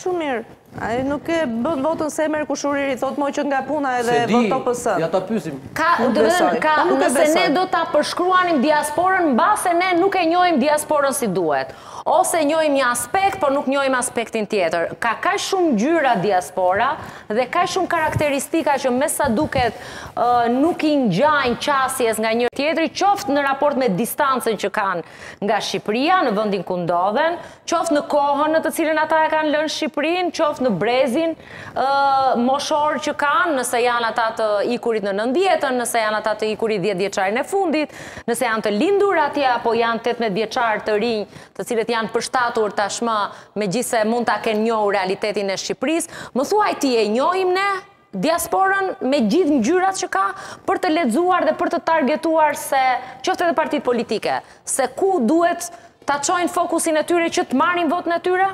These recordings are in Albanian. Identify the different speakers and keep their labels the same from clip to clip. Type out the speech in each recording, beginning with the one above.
Speaker 1: Shumë mirë. Ai nuk e bën votën se merr kushëriri, thotë moj që nga puna edhe Se di, voto PS-në.
Speaker 2: ja ta pyesim.
Speaker 3: Ka, Nuk do të besoj. thënë, ka, Po nuk e nëse ne besoj. do ta përshkruanim diasporën, mbase ne nuk e njohim diasporën si duhet. Ose njohim një aspekt, por nuk njohim aspektin tjetër. Ka kaq shumë ngjyra diaspora dhe kaq shumë karakteristika që me sa duket ë, nuk i ngjajnë qasjes nga njëri-tjetri, qoftë në raport me distancën që kanë nga Shqipëria, në vendin ku ndodhen, qoftë në kohën në të cilën ata e kanë lënë Shqipërinë, qoftë në brezin moshor që kanë, nëse janë ata të ikurit në nëntëdhjetën, nëse janë ata të ikurit dhjetëvjeçarin e fundit, nëse janë të lindur atje apo janë tetëmbëdhjetëvjeçarë të rinj, të cilët janë përshtatur tashmë, megjithëse mund ta kenë njohur realitetin e Shqipërisë. Më thuaj ti, e njohim ne? diasporën me gjithë ngjyrat që ka për të lexuar dhe për të targetuar se qoftë edhe partitë politike, se ku duhet ta çojnë fokusin e tyre që të marrin votën e tyre?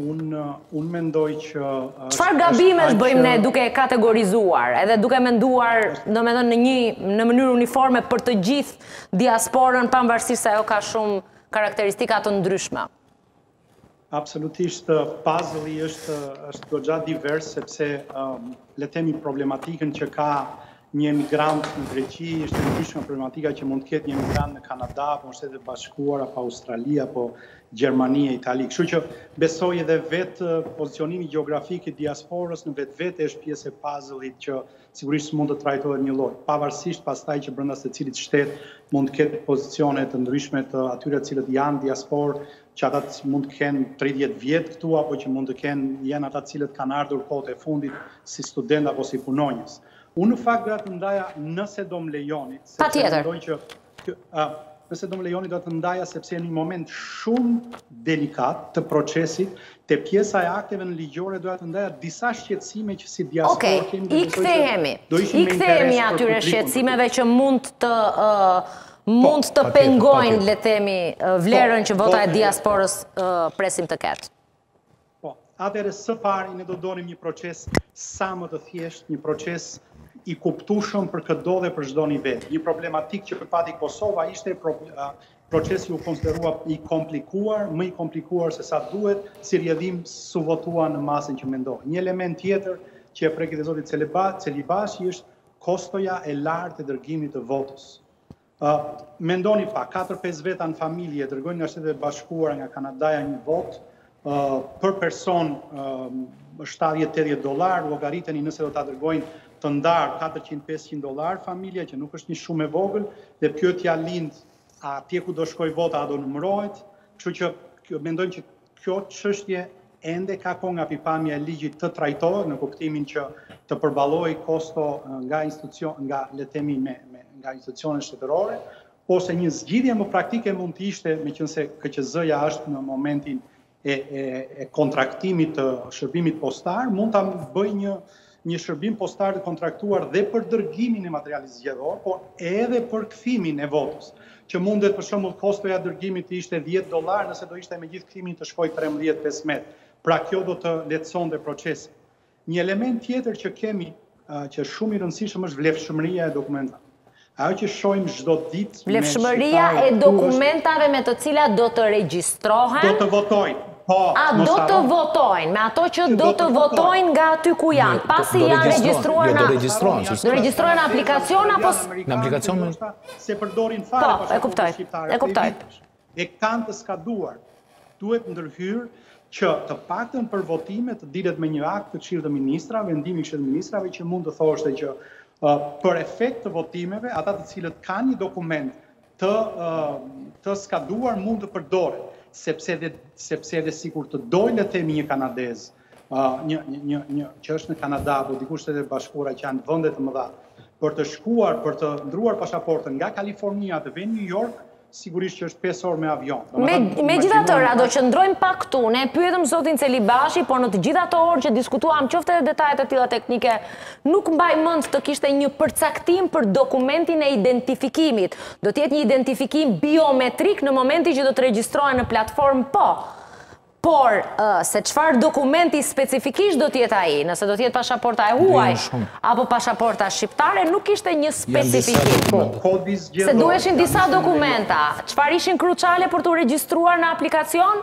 Speaker 4: Unë unë mendoj që
Speaker 3: Çfarë gabimesh bëjmë ne duke e kategorizuar, edhe duke e menduar, domethënë në një në mënyrë uniforme për të gjithë diasporën pavarësisht se ajo ka shumë karakteristika të ndryshme?
Speaker 4: Absolutisht, puzzle-i është goxha divers sepse le të themi problematikën që ka një emigrant në Greqi është e ndryshme problematika që mund të ketë një emigrant në Kanada apo në Shtetet e Bashkuara apo Australi apo Gjermani e Itali. Kështu që besoj edhe vetë pozicionimi gjeografik i diasporës në vetvete është pjesë e puzzle-it që Sigurisht s'mund të trajtohet njëlloj, pavarësisht pastaj që brenda secilit shtet mund të ketë pozicione të ndryshme të atyre të cilët janë diasporë, që ata mund të kenë 30 vjet këtu apo që mund të kenë janë ata të cilët kanë ardhur kohët e fundit si studentë apo si punonjës. Unë në fakt doja të ndaja nëse do më lejoni.
Speaker 3: Patjetër.
Speaker 4: Nëse do më lejoni doja të ndaja sepse jemi në një moment shumë delikat të procesit, te pjesa e akteve nënligjore doja të ndaja disa shqetësime që si diasporë
Speaker 3: kemi. okay. I kthehemi, i kthehemi atyre shqetësimeve që mund të po, mund të pengojnë le të themi vlerën që vota e diasporës presim të ketë.
Speaker 4: Po, atëherë së pari ne do donim një proces sa më të thjeshtë, një proces i kuptueshëm për këdo dhe për çdo nivel. Një problematikë që pati Kosova ishte procesi u konsiderua i komplikuar, më i komplikuar se sa duhet, si rrjedhim s'u votua në masën që mendohej. Një element tjetër që e preki dhe zoti Celibashi është kostoja e lartë e dërgimit të votës. Mendoni pak, katër pesë veta në familje dërgojnë nga Shtetet e Bashkuara, nga Kanadaja një votë, për person 70-80 dollarë, llogariteni nëse do ta dërgojnë të ndarë 400-500 dollarë familja, që nuk është një shumë e vogël, dhe pyetja lind, a atje ku do shkojë vota a do numërohet? Kështu që mendojmë që Kjo çështje ende ka kohë nga pikëpamja e ligjit të trajtohet në kuptimin që të përballohej kosto nga institucion nga le të themi me, me nga institucionet shtetërore ose një zgjidhje më praktike mund të ishte meqenëse KQZ-ja është në momentin e, e, e kontraktimit të shërbimit postar mund ta bëjë një një shërbim postar të kontraktuar dhe për dërgimin e materialit zgjedhor, por edhe për kthimin e votës, që mundet për shembull kostoja e dërgimit të ishte dhjetë dollarë nëse do ishte me gjithë kthimin të shkojë trembëdhjetë pesëmbëdhjetë, pra kjo do të lehtësonte procesin. Një element tjetër që kemi që është shumë i rëndësishëm është vlefshmëria e dokumentave. Ajo që shohim çdo ditë me
Speaker 3: Vlefshmëria e dokumentave me të cilat do të regjistrohen,
Speaker 4: Do të votojnë.
Speaker 3: Po, a do të votojnë me ato që do të votojnë nga aty ku janë, pasi janë regjistruar
Speaker 5: në Do
Speaker 3: regjistrohen në aplikacion apo
Speaker 5: Në aplikacion
Speaker 4: më S'e përdorin fare
Speaker 3: po, e kuptoj. E kuptoj.
Speaker 4: E kanë të skaduar. Duhet ndërhyrë që të paktën për votime të dilet me një akt të Këshillit të Ministrave, vendim i Këshillit të Ministrave që mund të thoshte që për efekt të votimeve, ata të cilët kanë një dokument të të skaduar mund të përdoret, sepse dhe sepse dhe sikur të dojë le të themi një kanadez, një një një që është në Kanada apo diku Shtetet e Bashkuara që janë vende të mëdha për të shkuar për të ndërruar pasaportën nga Kalifornia të vijë në New York sigurisht që është 5 orë me avion.
Speaker 3: Me, megjithatë Rado qëndrojmë pak këtu, ne pyetëm zotin Celibashi, por në gjithë atë orë që diskutuam qoftë edhe detaje të tilla teknike, nuk mbaj mend të kishte një përcaktim për dokumentin e identifikimit. Do të jetë një identifikim biometrik në momentin që do të regjistrohen në platformë, po. Por, se çfarë dokumenti specifikisht do të jetë ai, nëse do të jetë pashaporta e huaj, apo pashaporta shqiptare, nuk kishte një specifikim. Po, kodi zgjedhor... Se duheshin disa dokumenta, çfarë ishin kruçale për t'u regjistruar në aplikacion,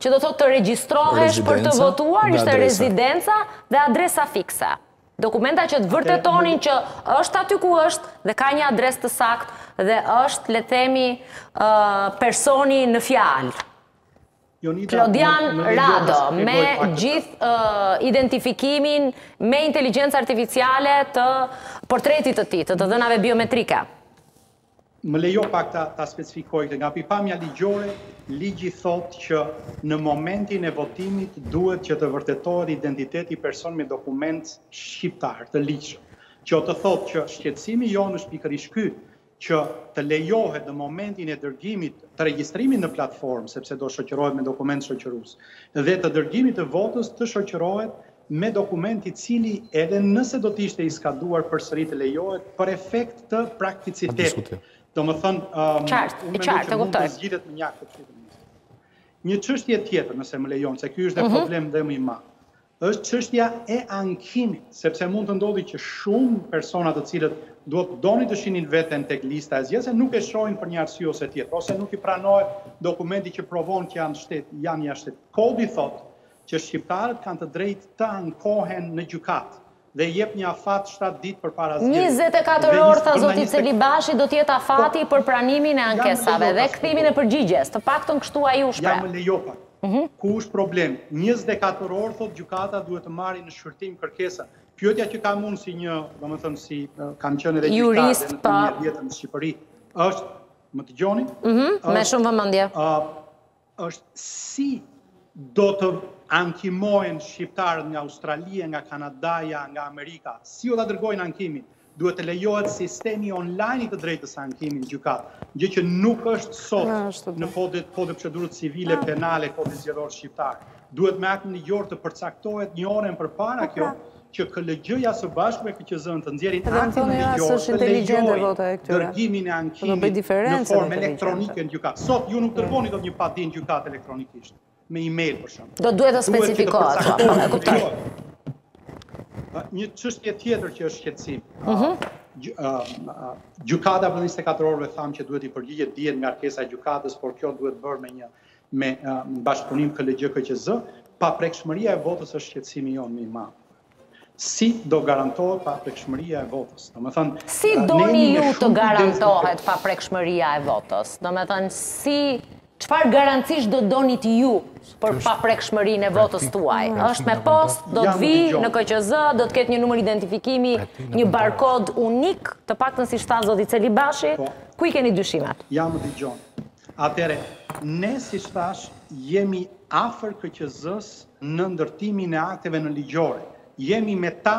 Speaker 3: që do thotë të regjistrohesh për të votuar, ishte rezidenca dhe adresa fikse. Dokumenta që të vërtetonin që është aty ku është dhe ka një adresë të saktë dhe është, le themi, personi në fjalë. Klodian Rado, me gjithë identifikimin me inteligjencë artificiale të portretit të tij, të të dhënave biometrike.
Speaker 4: Më lejo pak ta ta specifikoj këtë, nga pikëpamja ligjore, ligji thotë që në momentin e votimit duhet që të vërtetohet identiteti i personit me dokument shqiptar të ligjshëm. Kjo do të thotë që shqetësimi jonë është pikërisht ky, që të lejohet në momentin e dërgimit të regjistrimit në platformë, sepse do shoqërohet me dokument shoqërues, dhe të dërgimit të votës të shoqërohet me dokument i cili edhe nëse do të ishte i skaduar përsëri të lejohet për efekt të prakticitetit. Domethënë,
Speaker 3: um, unë mendoj që mund të
Speaker 4: zgjidhet me një akt të. Një çështje tjetër, nëse më lejon, se ky është dhe mhm. problem dhe më i madh. Është çështja e ankimit, sepse mund të ndodhi që shumë persona të cilët do të donin të shihnin veten tek lista e zgjedhësve nuk e shohin për një arsye ose tjetër, ose nuk i pranohet dokumenti që provon që janë shtet, janë jashtë shtetit. Kodi thotë që shqiptarët kanë të drejtë të ankohen në gjykatë, dhe i jep një afat shtatë ditë përpara zgjedhjeve.
Speaker 3: Njëzet e katër orë, tha zoti Celibashi, do të jetë afati për pranimin e ankesave dhe kthimin e përgjigjes, të paktën kështu ai u shpreh.
Speaker 4: Ja më lejo pak. Ku është problemi? Njëzet e katër orë, thotë gjykata, duhet të marrë në shqyrtim kërkesën. Pyetja që kam unë si një, domethënë si kam qenë edhe
Speaker 3: jurist
Speaker 4: në Shqipëri, është, më
Speaker 3: dëgjoni? Me shumë vëmendje.
Speaker 4: është si do të ankimohen shqiptarët nga Australia, nga Kanadaja, nga Amerika, si do ta dërgojnë ankimin, duhet të lejohet sistemi online i të drejtës së ankimit në gjykatë, gjë që nuk është sot, në kodet kodi i procedurës civile, penale, kodi zgjedhor shqiptar. Duhet me akt nënligjor të përcaktohet një orë e përpara kjo, që KLGJ-ja së bashku me KQZ-në të nxjerrin aktin
Speaker 1: nënligjor të lejojë
Speaker 4: dërgimin e ankimit në formë elektronike në gjykatë. Sot ju nuk dërgoni dot një padi në gjykatë elektronikisht, me email për shembull.
Speaker 3: Do duhet të specifikohet. Duhet që të përcaktohet, e kuptoj.
Speaker 4: Një çështje tjetër që është shqetësim. Gjykata brenda 24 orëve thamë që duhet t'i përgjigjet, dihet ngarkesa e gjykatës, por kjo duhet bërë me një me bashkëpunim KLGJ-KQZ, paprekshmëria e votës është shqetësimi jonë më i madh. Si do garantohet paprekshmëria e votës? Domethënë,
Speaker 3: si doni ju të garantohet paprekshmëria e votës? Domethënë, si Çfarë garancish do donit ju për paprekshmërinë e votës tuaj? Është me postë, do të vijë në KQZ, do të ketë një numër identifikimi, një barkod unik, të paktën siç tha zoti Celibashi, po. ku i keni dyshimet?
Speaker 4: Ja më dëgjon. Atëherë, ne siç thashë jemi afër KQZ-së në ndërtimin e akteve nënligjore. Jemi me ta